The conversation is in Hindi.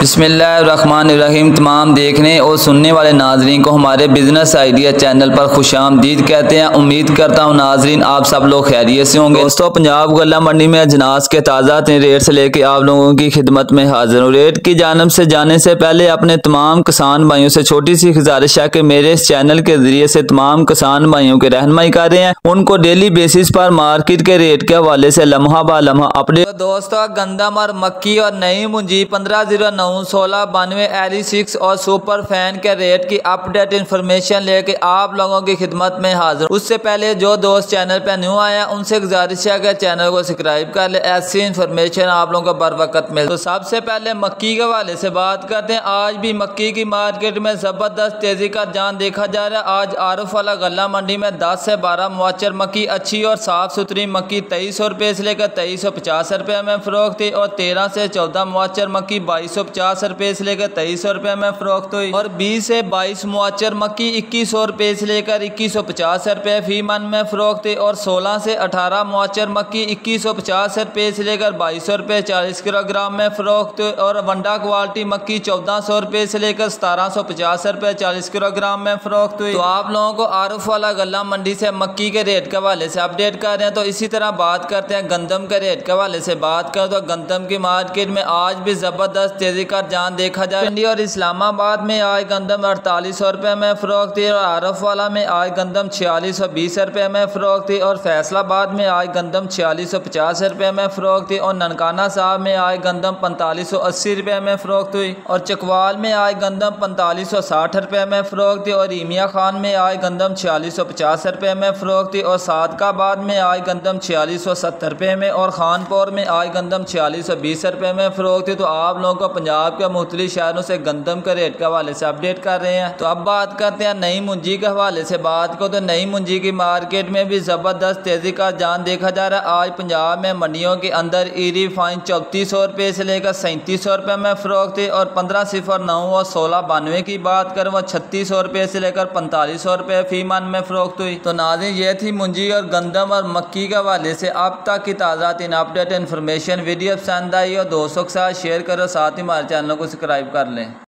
बसमीम तमाम देखने और सुनने वाले नाजरन को हमारे बिज़नेस आइडिया चैनल पर खुश आमदीद कहते हैं। उम्मीद करता हूँ नाजरीन आप सब लोग खैरियत से होंगे। दोस्तों, पंजाब गला मंडी में अजनास के ताज़ा रेट से लेके आप लोगों की खिदमत में हाजिर हूँ। रेट की जानब से जाने से पहले अपने तमाम किसान भाइयों से छोटी सी गुजारिश है कि मेरे इस चैनल के ज़रिए से तमाम किसान भाइयों की रहनमाई कर। रहे हैं उनको डेली बेसिस पर मार्केट के रेट के हवाले से लम्हा बा लम्हा अपडेट। दोस्तों, गंदम और मक्की और नई मुंजी पंद्रह ज़ीरो नौ सोलह, बानवे, एली सिक्स और सुपर फ़ैन के रेट की अपडेट इन्फॉर्मेशन लेके आप लोगों की खिदमत में हाजिर उससे पहले जो दोस्त चैनल पे न्यू आया उनसे गुजारिश है कि चैनल को सब्सक्राइब कर ले। ऐसी इन्फॉर्मेशन आप लोगों को बर वक्त मिले तो सबसे पहले मक्की के हवाले से बात करते हैं। आज भी मक्की की मार्केट में ज़बरदस्त तेज़ी का जान देखा जा रहा है। आज आरफ वाला गला मंडी में दस से बारह मुआचर मक्की, अच्छी और साफ़ सुथरी मक्की, तेईस सौ रुपये से लेकर तेईस सौ पचास रुपये में फ़रोख थी और तेरह से चौदह मुआचर मक्की, बाईस सौ पचास रुपये से लेकर तेईस सौ रुपये में फ़रोख्त हुई। और बीस से बाईस मुआचर मक्की, इक्कीस सौ से लेकर इक्कीस सौ पचास रुपये फ़ी मन में फ़रोख्त हुई। और सोलह से अठारह मुआचर मक्की, इक्कीस सौ पचास रुपये से लेकर बाईस सौ रुपये चालीस किलोग्राम में फ़रोख्त हुई। और वंडा क्वालिटी मक्की चौदह सौ रुपये से लेकर सतारह सौ पचास रुपये चालीस किलोग्राम में फ़रोख्त हुई। तो आप लोगों को आरफ वाला गला मंडी से मक्की के रेट के हवाले से अपडेट कर रहे हैं तो इसी तरह बात करते हैं गंदम के रेट के हवाले से। बात करें तो गंदम की मार्केट में आज भी ज़बरदस्त तेज़ी का जान देखा जाए। और इस्लामाबाद में आज गंदम अड़तालीस सौ रुपये में फ़रोख थी और आरफ वाला में आज गंदम छियालीस सौ बीस रुपये में फ़रोख थी और फैसलाबाद में आज गंदम छियालीस सौ पचास रुपये में फ़रोख थी और ननकाना साहब में आज गंदम पैंतालीस सौ अस्सी रुपये में फ़रोख्त हुई और चकवाल में आज गंदम पैंतालीस सौ साठ रुपये में फ़रोख थी और ईमिया खान में आज गंदम छियालीस सौ पचास रुपये में फ़रोख थी और सादकाबाद में आज गंदम छियालीस सौ सत्तर रुपये में और खानपुर में आज गंदम छियालीस सौ बीस रुपये में फ़रोख थी। तो आप लोगों को पंजाब के मुख्तलि शहरों से गंदम के रेट के हवाले से अपडेट कर रहे हैं। तो अब बात करते हैं नई मुंजी के हवाले से। बात को तो नई मुंजी की मार्केट में भी ज़बरदस्त तेज़ी का जान देखा जा रहा है। आज पंजाब में मंडियों के अंदर ईरी फाइन चौंतीस सौ रुपये से लेकर सैंतीस सौ रुपये में फ़रोख थी और पंद्रह सिफर नौ और सोलह बानवे की बात करें वो छत्तीस सौ रुपये से लेकर पैंतालीस सौ रुपये फ़ी मन में फ़रोख्त हुई। तो नाजिन ये थी मुंजी और गंदम और मक्की के हवाले से। अब तक की ताज़ा तीन अपडेट, इन्फॉर्मेशन, वीडियो पसंद आई और दोस्तों के साथ शेयर करो, साथ ही हमारे चैनल को सब्सक्राइब कर लें।